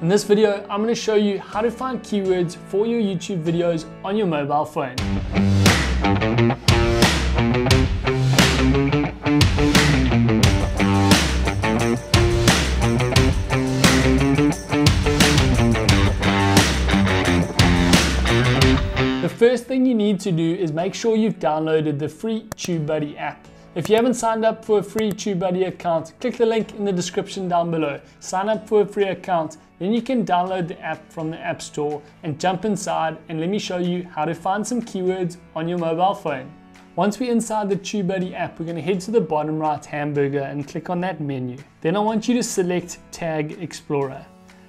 In this video, I'm going to show you how to find keywords for your YouTube videos on your mobile phone. The first thing you need to do is make sure you've downloaded the free TubeBuddy app. If you haven't signed up for a free TubeBuddy account, click the link in the description down below. Sign up for a free account, then you can download the app from the App Store and jump inside and let me show you how to find some keywords on your mobile phone. Once we're inside the TubeBuddy app, we're going to head to the bottom right hamburger and click on that menu. Then I want you to select Tag Explorer.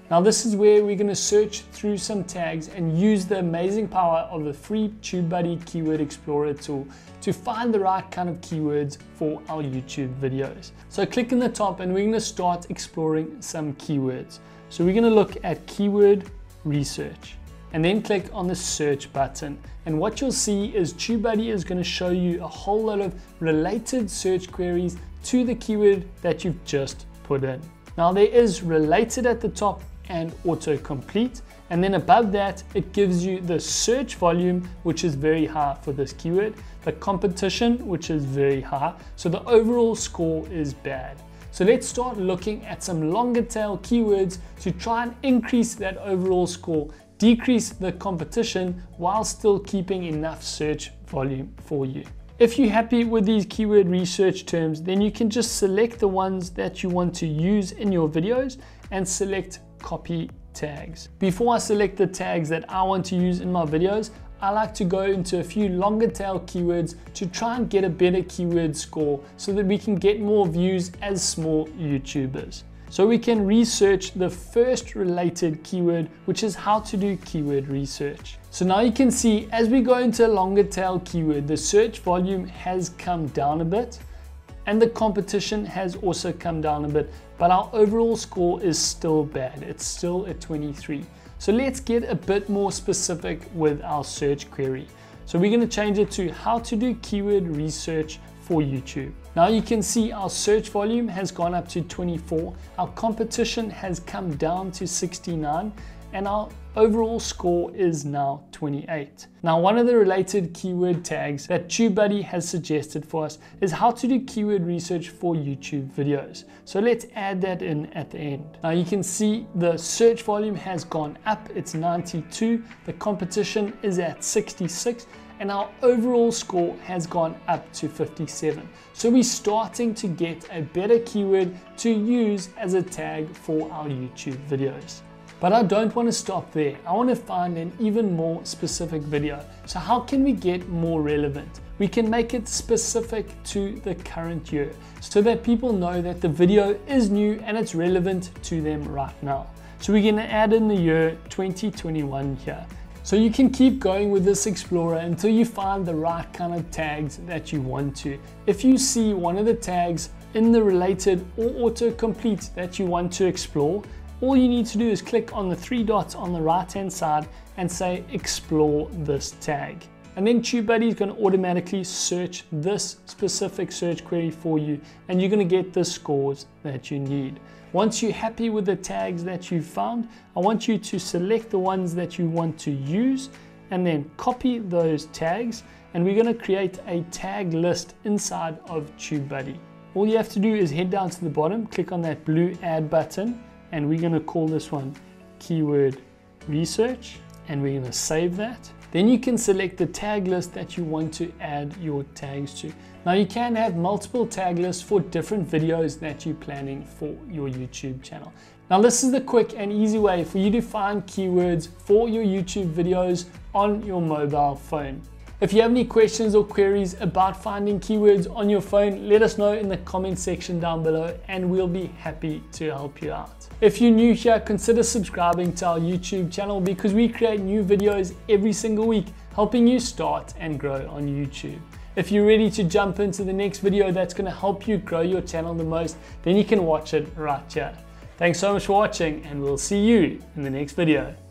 Now this is where we're going to search through some tags and use the amazing power of the free TubeBuddy Keyword Explorer tool to find the right kind of keywords for our YouTube videos. So click in the top and we're going to start exploring some keywords. So we're going to look at keyword research and then click on the search button. And what you'll see is TubeBuddy is going to show you a whole lot of related search queries to the keyword that you've just put in. Now there is related at the top and autocomplete. And then above that, it gives you the search volume, which is very high for this keyword, the competition, which is very high. So the overall score is bad. So let's start looking at some longer tail keywords to try and increase that overall score, decrease the competition while still keeping enough search volume for you. If you're happy with these keyword research terms, then you can just select the ones that you want to use in your videos and select copy tags. Before I select the tags that I want to use in my videos, I like to go into a few longer tail keywords to try and get a better keyword score so that we can get more views as small YouTubers. So we can research the first related keyword, which is how to do keyword research. So now you can see as we go into a longer tail keyword, the search volume has come down a bit and the competition has also come down a bit, but our overall score is still bad. It's still at 23. So let's get a bit more specific with our search query. So we're going to change it to how to do keyword research for YouTube. Now you can see our search volume has gone up to 24, our competition has come down to 69, and our overall score is now 28. Now one of the related keyword tags that TubeBuddy has suggested for us is how to do keyword research for YouTube videos. So let's add that in at the end. Now you can see the search volume has gone up, it's 92, the competition is at 66, and our overall score has gone up to 57. So we're starting to get a better keyword to use as a tag for our YouTube videos. But I don't want to stop there. I want to find an even more specific video. So how can we get more relevant? We can make it specific to the current year so that people know that the video is new and it's relevant to them right now. So we're going to add in the year 2021 here. So you can keep going with this Explorer until you find the right kind of tags that you want to. If you see one of the tags in the related or autocomplete that you want to explore, all you need to do is click on the three dots on the right hand side and say explore this tag. And then TubeBuddy is going to automatically search this specific search query for you and you're going to get the scores that you need. Once you're happy with the tags that you've found, I want you to select the ones that you want to use and then copy those tags and we're going to create a tag list inside of TubeBuddy. All you have to do is head down to the bottom, click on that blue add button and we're going to call this one keyword research and we're going to save that. Then you can select the tag list that you want to add your tags to. Now you can have multiple tag lists for different videos that you're planning for your YouTube channel. Now this is the quick and easy way for you to find keywords for your YouTube videos on your mobile phone. If you have any questions or queries about finding keywords on your phone, let us know in the comment section down below and we'll be happy to help you out. If you're new here, consider subscribing to our YouTube channel because we create new videos every single week, helping you start and grow on YouTube. If you're ready to jump into the next video that's going to help you grow your channel the most, then you can watch it right here. Thanks so much for watching and we'll see you in the next video.